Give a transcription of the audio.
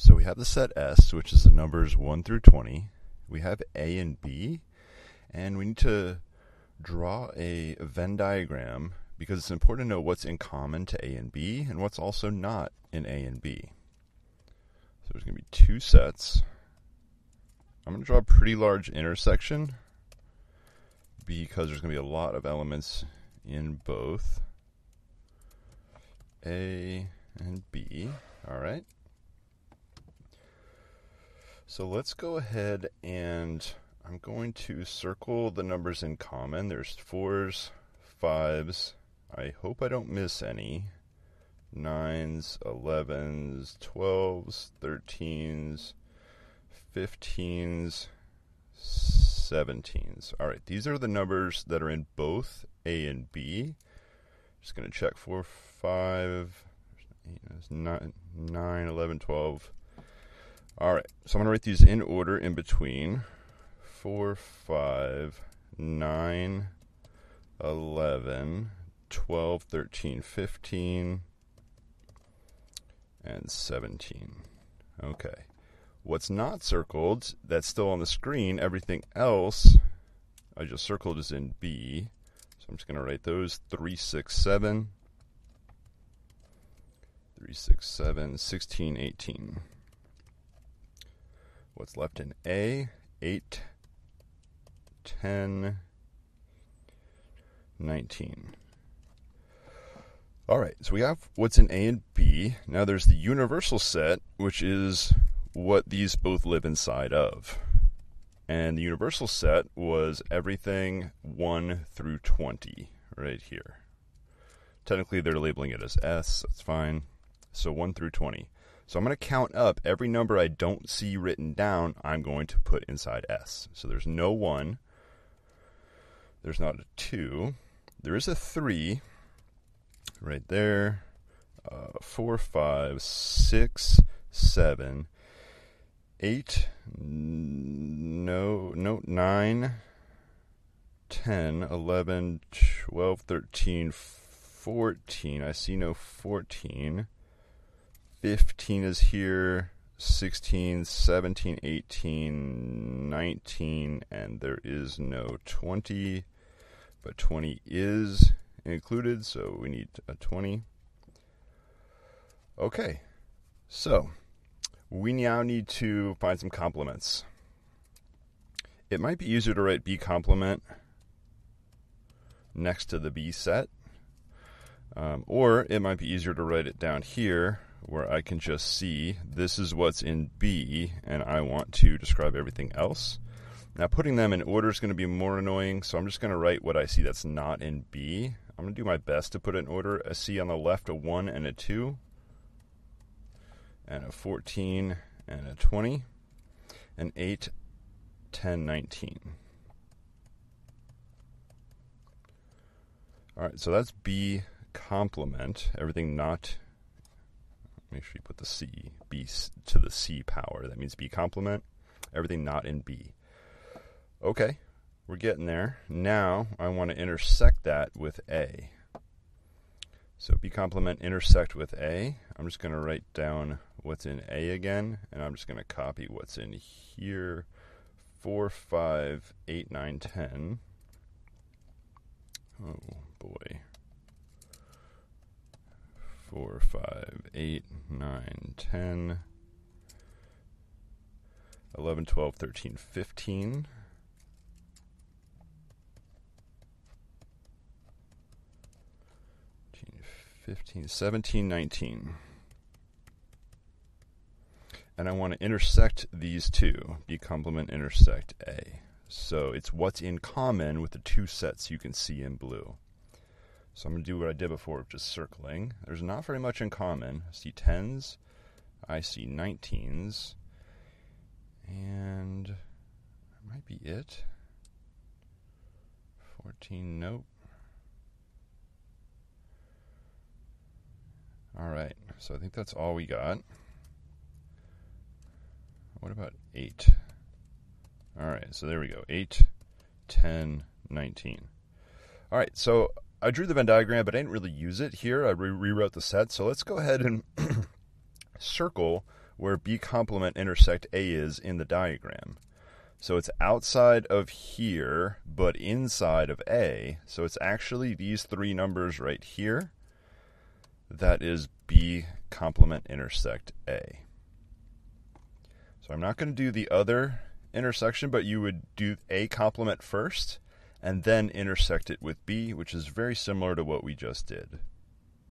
So we have the set S, which is the numbers 1 through 20. We have A and B, and we need to draw a Venn diagram because it's important to know what's in common to A and B and what's also not in A and B. So there's going to be two sets. I'm going to draw a pretty large intersection because there's going to be a lot of elements in both A and B. All right. So let's go ahead and I'm going to circle the numbers in common. There's fours, fives. I hope I don't miss any. Nines, elevens, twelves, thirteens, fifteens, seventeens. All right, these are the numbers that are in both A and B. Just going to check four, five, nine, nine, 11, 12. All right, so I'm going to write these in order in between. 4, 5, 9, 11, 12, 13, 15, and 17. Okay. What's not circled, that's still on the screen, everything else I just circled is in B. So I'm just going to write those 3, 6, 7, 3, 6, 7, 16, 18. What's left in A? 8, 10, 19. All right, so we have what's in A and B. Now there's the universal set, which is what these both live inside of. And the universal set was everything 1 through 20 right here. Technically, they're labeling it as S. That's fine. So 1 through 20. So I'm going to count up every number I don't see written down, I'm going to put inside S. So there's no 1. There's not a 2. There is a 3 right there. Uh, 4, 5, 6, 7, 8, no, no, 9, 10, 11, 12, 13, 14. I see no 14. 15 is here. 16, 17, 18, 19, and there is no 20, but 20 is included, so we need a 20. Okay, so we now need to find some complements. It might be easier to write B complement next to the B set, um, or it might be easier to write it down here where I can just see this is what's in B and I want to describe everything else. Now putting them in order is going to be more annoying, so I'm just going to write what I see that's not in B. I'm going to do my best to put in order. A C on the left, a 1 and a 2, and a 14 and a 20, an 8, 10, 19. All right, so that's B complement, everything not make sure you put the C, B to the C power. That means B complement. Everything not in B. Okay, we're getting there. Now I want to intersect that with A. So B complement intersect with A. I'm just going to write down what's in A again, and I'm just going to copy what's in here. 4, 5, 8, 9, 10. Oh boy four, five, eight, nine, ten, eleven, twelve, thirteen, fifteen. 15, 17, 19. And I want to intersect these two, B complement intersect A. So it's what's in common with the two sets you can see in blue. So I'm going to do what I did before, just circling. There's not very much in common. I see 10s, I see 19s, and that might be it. 14, nope. All right, so I think that's all we got. What about 8? All right, so there we go. 8, 10, 19. All right, so I drew the Venn diagram, but I didn't really use it here. I re- rewrote the set. So let's go ahead and circle where B complement intersect A is in the diagram. So it's outside of here, but inside of A. So it's actually these three numbers right here. That is B complement intersect A. So I'm not going to do the other intersection, but you would do A complement first and then intersect it with B, which is very similar to what we just did.